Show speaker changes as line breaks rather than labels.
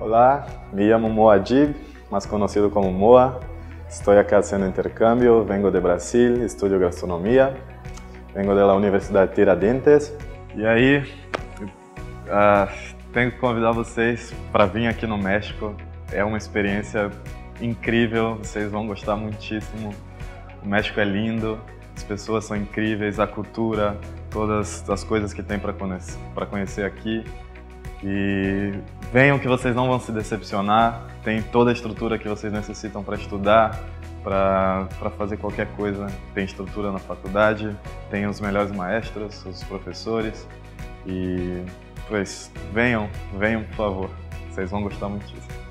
Olá, me chamo Moadib, mais conhecido como Moa. Estou aqui fazendo intercâmbio, vengo de Brasil, estudo gastronomia, vengo da Universidade Tiradentes. E aí, uh, tenho que convidar vocês para vir aqui no México. É uma experiência incrível, vocês vão gostar muitíssimo. O México é lindo, as pessoas são incríveis, a cultura, todas as coisas que tem para conhecer, conhecer aqui. E venham que vocês não vão se decepcionar, tem toda a estrutura que vocês necessitam para estudar, para fazer qualquer coisa. Tem estrutura na faculdade, tem os melhores maestros, os professores. E, pois, venham, venham por favor, vocês vão gostar muitíssimo.